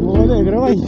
Володя, игровой.